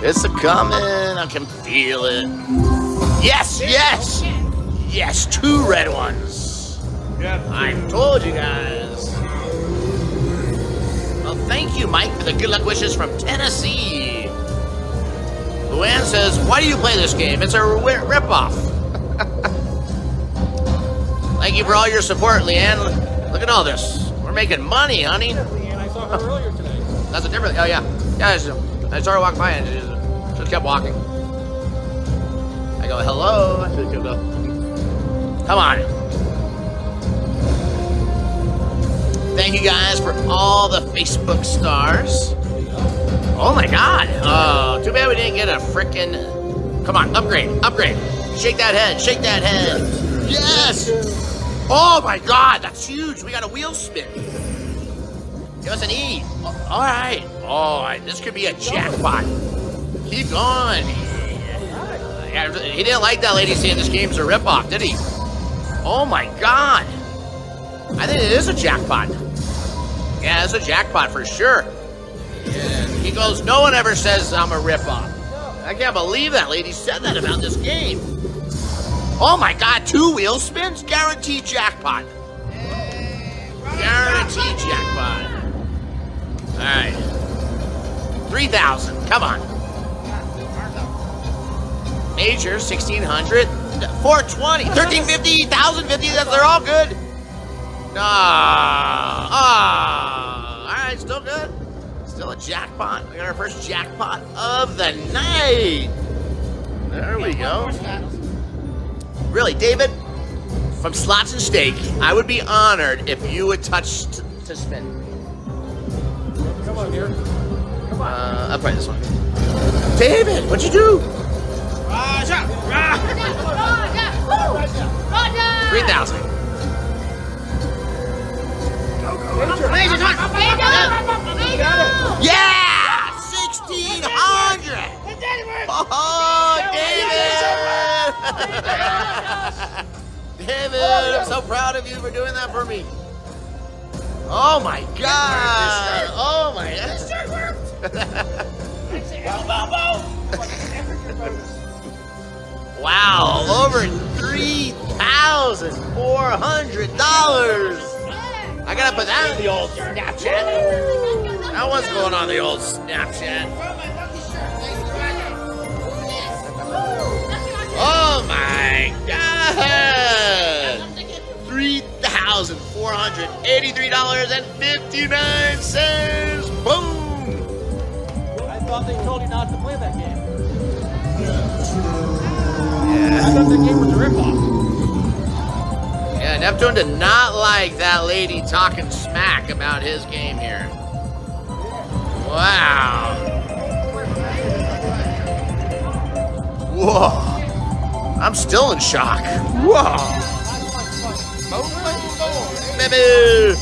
It's a coming. I can feel it. Yes, yes, yes. Two red ones. I told you guys. Well, thank you, Mike, for the good luck wishes from Tennessee. Luann says, "Why do you play this game? It's a ri- ripoff." thank you for all your support, Leanne. Look at all this. We're making money, honey. And I saw her earlier today. That's a different. Oh yeah, yeah. I, started walking by and she just, just kept walking. I go hello. Come on. Thank you guys for all the Facebook stars. Oh my God. Oh, too bad we didn't get a freaking. Come on, upgrade, upgrade. Shake that head, shake that head. Yes. Oh my God, that's huge. We got a wheel spin. Give us an E. All right. All right. This could be a jackpot. Keep going. He didn't like that lady saying this game's a ripoff, did he? Oh my God. I think it is a jackpot. Yeah, it's a jackpot for sure. He goes, no one ever says I'm a ripoff. I can't believe that lady said that about this game. Oh my God, two wheel spins? Guaranteed jackpot. Guaranteed jackpot. All right. 3,000. Come on. Major, 1,600. 420. 1,350. 1,050. That's, they're all good. Ah. Ah. All right, still good. Still a jackpot. We got our first jackpot of the night. There we go. Really, David, from Slots and Steak, I would be honored if you would touch to spin. Come on here. Come on. Uh, I'll play this one. David, what'd you do? Three thousand. Yeah, sixteen hundred. Oh, David! David, I'm so proud of you for doing that for me. Oh my God! Oh my Wow, over three thousand four hundred dollars. I gotta put that on the old Snapchat. That one's going on the old Snapchat. $483.59. Boom! I thought they told you not to play that game. Yeah. I thought that game was a ripoff. Yeah, Neptune did not like that lady talking smack about his game here. Wow. Whoa. I'm still in shock. Whoa. Momento, baby.